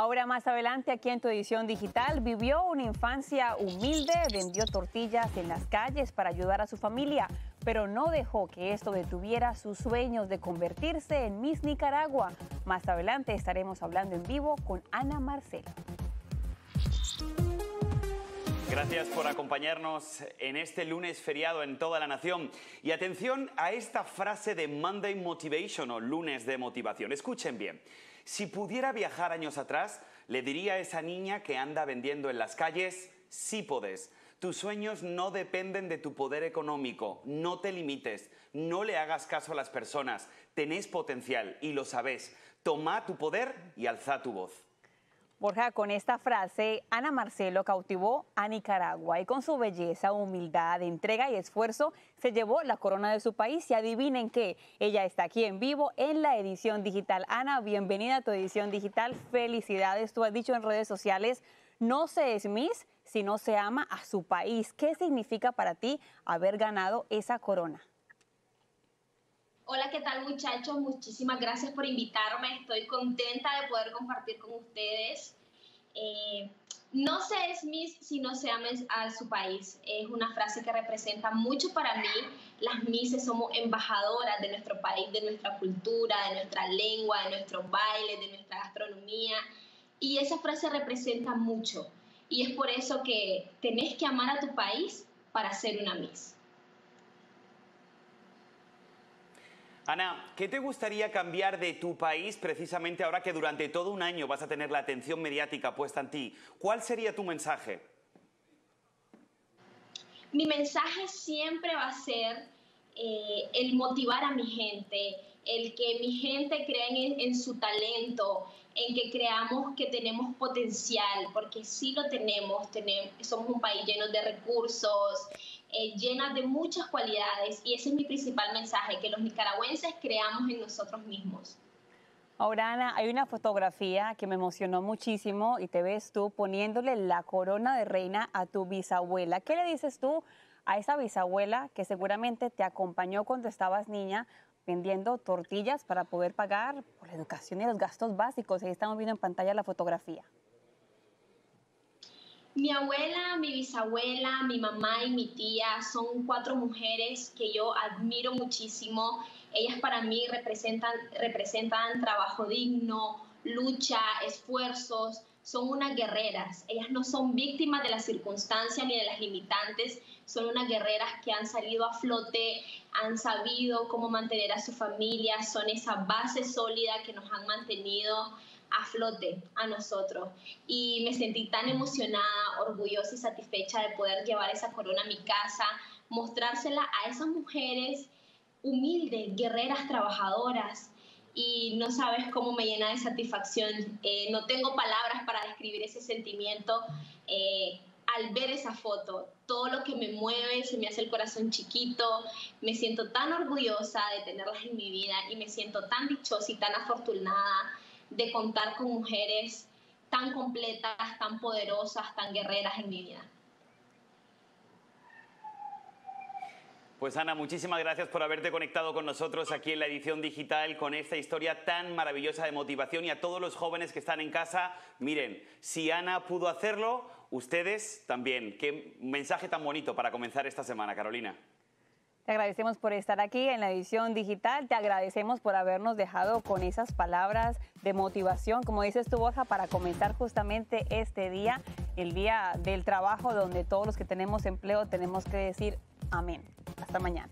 Ahora más adelante, aquí en tu edición digital, vivió una infancia humilde, vendió tortillas en las calles para ayudar a su familia, pero no dejó que esto detuviera sus sueños de convertirse en Miss Nicaragua. Más adelante estaremos hablando en vivo con Ana Marcelo. Gracias por acompañarnos en este lunes feriado en toda la nación. Y atención a esta frase de Monday Motivation o lunes de motivación. Escuchen bien. Si pudiera viajar años atrás, le diría a esa niña que anda vendiendo en las calles, sí podés. Tus sueños no dependen de tu poder económico, no te limites, no le hagas caso a las personas, tenés potencial y lo sabés. Toma tu poder y alza tu voz. Borja, con esta frase, Ana Marcelo cautivó a Nicaragua y con su belleza, humildad, entrega y esfuerzo se llevó la corona de su país y adivinen qué, ella está aquí en vivo en la edición digital. Ana, bienvenida a tu edición digital, felicidades. Tú has dicho en redes sociales, no se es Miss si no se ama a su país. ¿Qué significa para ti haber ganado esa corona? Hola, ¿qué tal muchachos? Muchísimas gracias por invitarme. Estoy contenta de poder compartir con ustedes. Eh, no se es Miss si no se ama a su país. Es una frase que representa mucho para mí. Las Misses somos embajadoras de nuestro país, de nuestra cultura, de nuestra lengua, de nuestros bailes, de nuestra gastronomía. Y esa frase representa mucho. Y es por eso que tenés que amar a tu país para ser una Miss. Ana, ¿qué te gustaría cambiar de tu país precisamente ahora que durante todo un año vas a tener la atención mediática puesta en ti? ¿Cuál sería tu mensaje? Mi mensaje siempre va a ser eh, el motivar a mi gente, el que mi gente crea en, su talento, en que creamos que tenemos potencial, porque sí lo tenemos, tenemos somos un país lleno de recursos, eh, de muchas cualidades y ese es mi principal mensaje, que los nicaragüenses creamos en nosotros mismos. Ahora, Ana, hay una fotografía que me emocionó muchísimo y te ves tú poniéndole la corona de reina a tu bisabuela. ¿Qué le dices tú a esa bisabuela que seguramente te acompañó cuando estabas niña vendiendo tortillas para poder pagar por la educación y los gastos básicos? Ahí estamos viendo en pantalla la fotografía. Mi abuela, mi bisabuela, mi mamá y mi tía son cuatro mujeres que yo admiro muchísimo. Ellas para mí representan, representan trabajo digno, lucha, esfuerzos, son unas guerreras. Ellas no son víctimas de las circunstancias ni de las limitantes, son unas guerreras que han salido a flote, han sabido cómo mantener a su familia, son esa base sólida que nos han mantenido a flote a nosotros. Y me sentí tan emocionada, orgullosa y satisfecha de poder llevar esa corona a mi casa, mostrársela a esas mujeres humildes, guerreras, trabajadoras. Y no sabes cómo me llena de satisfacción. Eh, no tengo palabras para describir ese sentimiento. Eh, al ver esa foto, todo lo que me mueve, se me hace el corazón chiquito, me siento tan orgullosa de tenerlas en mi vida y me siento tan dichosa y tan afortunada de contar con mujeres tan completas, tan poderosas, tan guerreras en mi vida. Pues Ana, muchísimas gracias por haberte conectado con nosotros aquí en la edición digital con esta historia tan maravillosa de motivación y a todos los jóvenes que están en casa, miren, si Ana pudo hacerlo, ustedes también. Qué mensaje tan bonito para comenzar esta semana, Carolina. Te agradecemos por estar aquí en la edición digital, te agradecemos por habernos dejado con esas palabras de motivación, como dices tú, Borja, para comenzar justamente este día, el día del trabajo, donde todos los que tenemos empleo tenemos que decir amén. Hasta mañana.